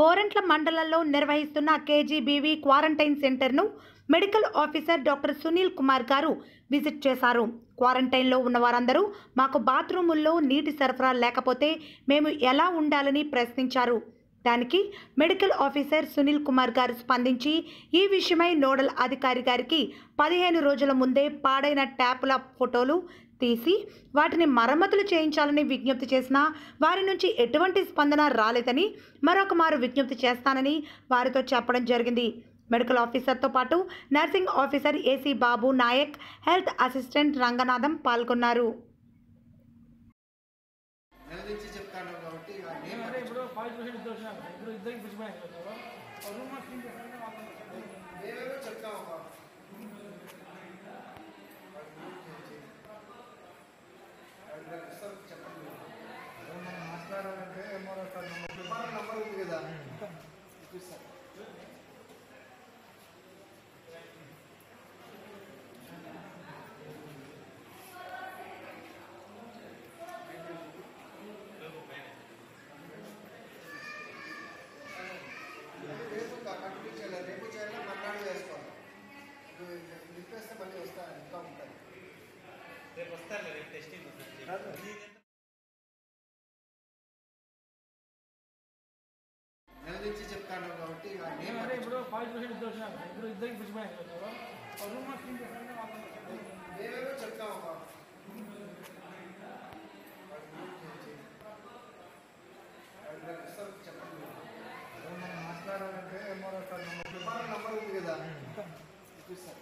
గోరంట్ల మండలంలో నిర్వహిస్తున్న KGBV quarantine సెంటర్ను medical officer doctor Sunil Kumar గారు విజిట్ చేశారు. క్వారంటైన్లో ఉన్న వారందరూ మాకు బాత్రూముల్లో నీటి సరఫరా లేకపోతే మేము ఎలా ఉండాలని ప్రశ్నించారు. దానికి మెడికల్ ఆఫీసర్ సునీల్ కుమార్ గారు స్పందించి ఈ విషయమై నోడల్ అధికారి గారికి పదిహేను రోజుల ముందే పాడైన ట్యాపుల ఫోటోలు తీసి వాటిని మరమ్మతులు చేయించాలని విజ్ఞప్తి చేసినా వారి నుంచి ఎటువంటి స్పందన రాలేదని మరొక మారు విజ్ఞప్తి చేస్తానని వారితో చెప్పడం జరిగింది. మెడికల్ ఆఫీసర్తో పాటు nursing officer A C Babu Naik health assistant Ranganatham పాల్గొన్నారు. చెప్తాను నెల నుంచి చెప్తాను కాబట్టి ఇక నేను అంటే ఇప్పుడు ఫైవ్ పర్సెంట్ ఇద్దరు వచ్చినారు ఇప్పుడు ఇద్దరికి పిలిచిపోయాను రూమ్ క్లీన్ చేస్తాను మేమేమో చెప్తాం ఒక చెప్పండి మనం మాట్లాడాలంటే ఎంఆర్ఓ సార్ మన నంబర్ ఉంది కదా చూపిస్తాను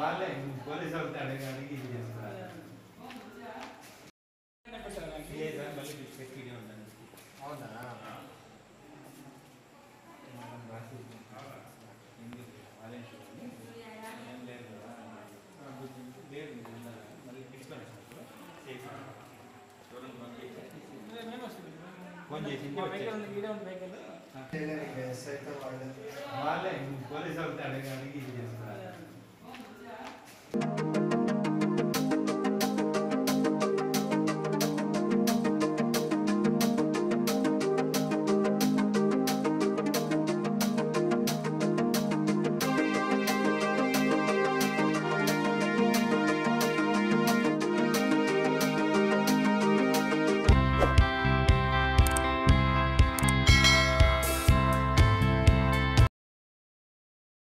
మా వెహికల్ ఉంది ఇదే ఉంది వెహికల్ చేయడానికి ఎస్ఐతో వాళ్ళు వాళ్ళే పోలీసు వాళ్ళతో అడగాలి ఇది చేస్తారు లేదు మళ్ళీ టెస్టింగ్ ఉందండి అవునా మేడం రాసి ఎందుకు అదే ఏం లేదు కదా లేదు మీరు ఉండాలి. మళ్ళీ తీసుకొని నేను వస్తుంది ఫోన్ చేసి మా వెహికల్ ఉంది ఇదే ఉంది వెహికల్ చేయడానికి ఎస్ఐతో వాళ్ళు వాళ్ళే పోలీసు వాళ్ళతో అడగాలి ఇది